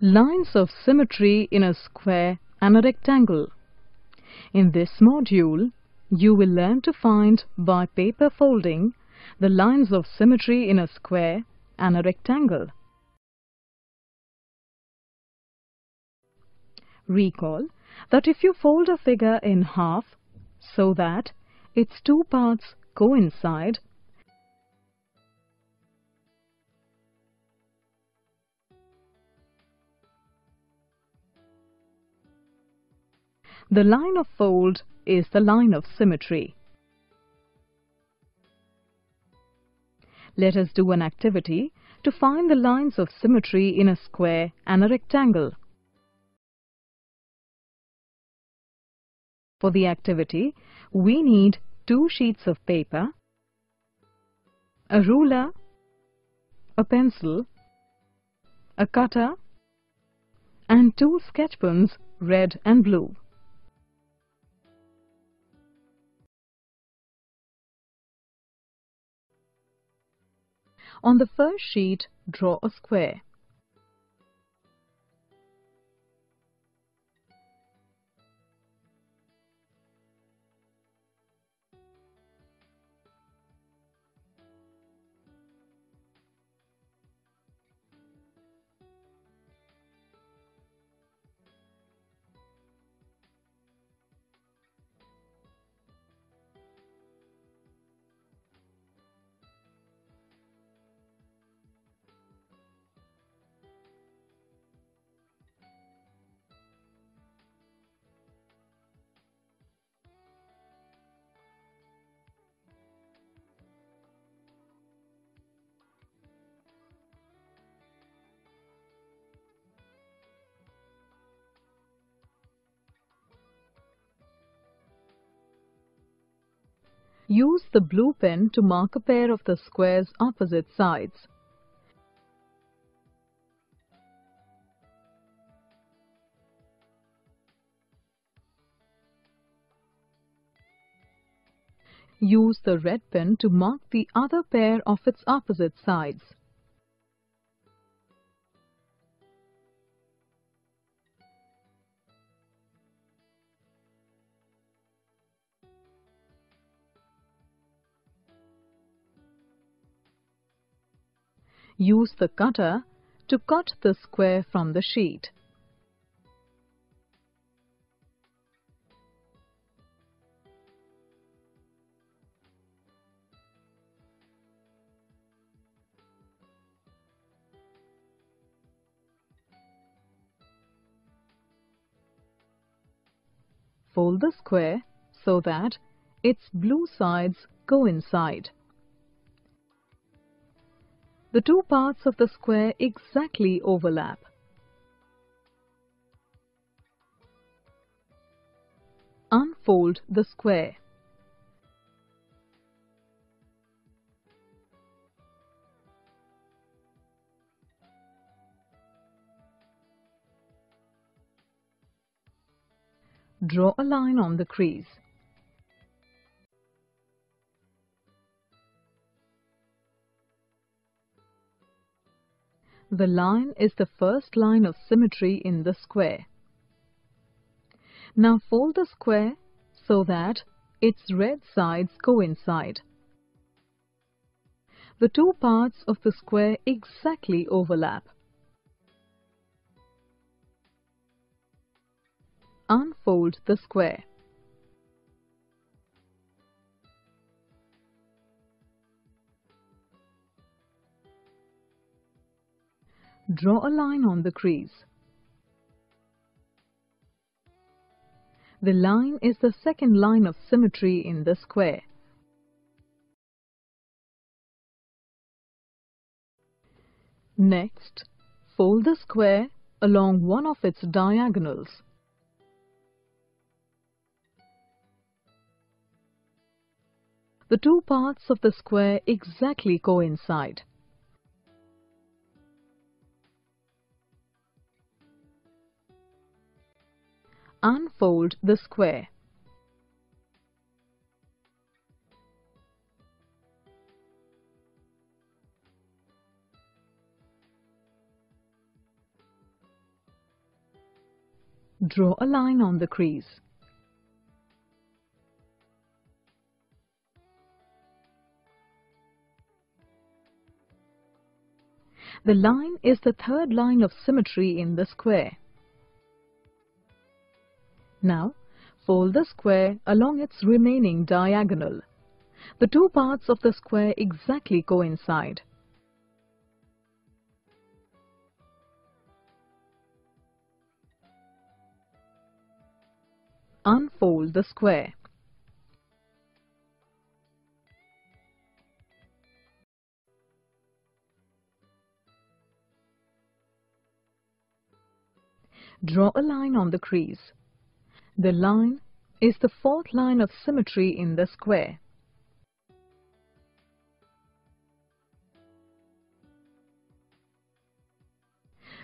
Lines of symmetry in a square and a rectangle. In this module, you will learn to find by paper folding the lines of symmetry in a square and a rectangle. Recall that if you fold a figure in half so that its two parts coincide, The line of fold is the line of symmetry. Let us do an activity to find the lines of symmetry in a square and a rectangle. For the activity, we need two sheets of paper, a ruler, a pencil, a cutter and two sketch pens red and blue. On the first sheet, draw a square. Use the blue pen to mark a pair of the square's opposite sides. Use the red pen to mark the other pair of its opposite sides. Use the cutter to cut the square from the sheet. Fold the square so that its blue sides coincide. The two parts of the square exactly overlap. Unfold the square. Draw a line on the crease. The line is the first line of symmetry in the square. Now fold the square so that its red sides coincide. The two parts of the square exactly overlap. Unfold the square. Draw a line on the crease. The line is the second line of symmetry in the square. Next, fold the square along one of its diagonals. The two parts of the square exactly coincide. Unfold the square. Draw a line on the crease. The line is the third line of symmetry in the square. Now, fold the square along its remaining diagonal. The two parts of the square exactly coincide. Unfold the square. Draw a line on the crease. The line is the fourth line of symmetry in the square.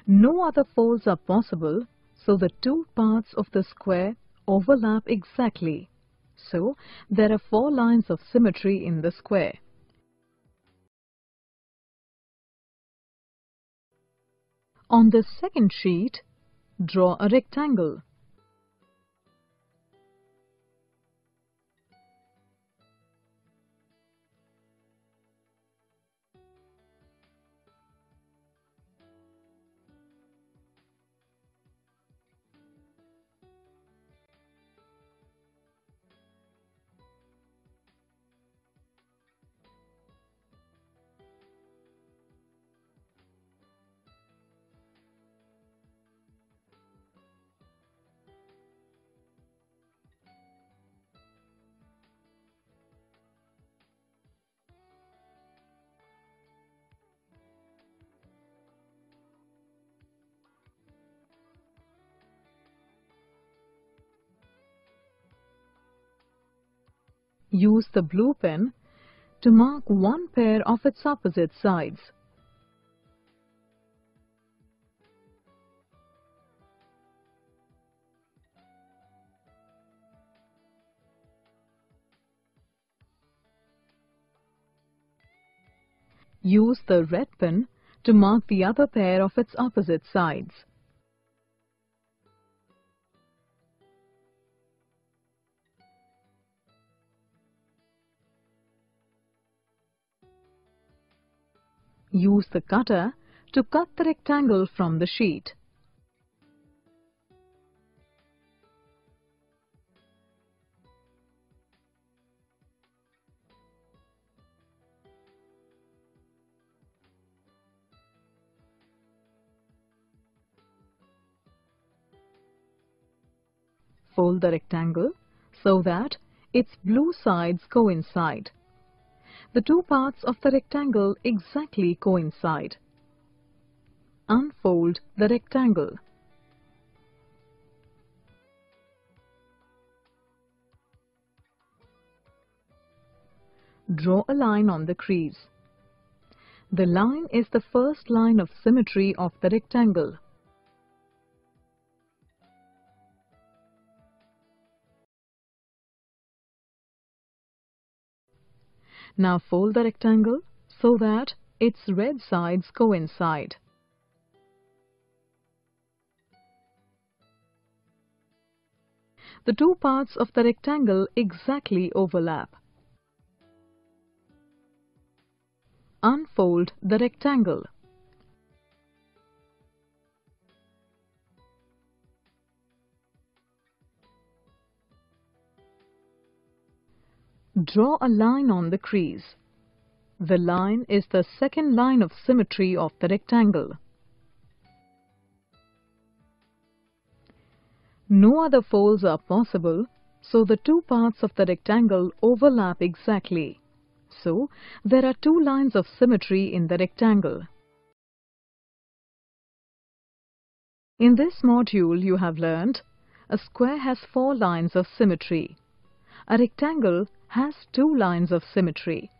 No other folds are possible, so the two parts of the square overlap exactly. So, there are four lines of symmetry in the square. On the second sheet, draw a rectangle. Use the blue pen to mark one pair of its opposite sides. Use the red pen to mark the other pair of its opposite sides. Use the cutter to cut the rectangle from the sheet. Fold the rectangle so that its blue sides coincide. The two parts of the rectangle exactly coincide. Unfold the rectangle. Draw a line on the crease. The line is the first line of symmetry of the rectangle. Now fold the rectangle so that its red sides coincide. The two parts of the rectangle exactly overlap. Unfold the rectangle. Draw a line on the crease. The line is the second line of symmetry of the rectangle. No other folds are possible, so the two parts of the rectangle overlap exactly. So, there are two lines of symmetry in the rectangle. In this module you have learned a square has four lines of symmetry. A rectangle has two lines of symmetry.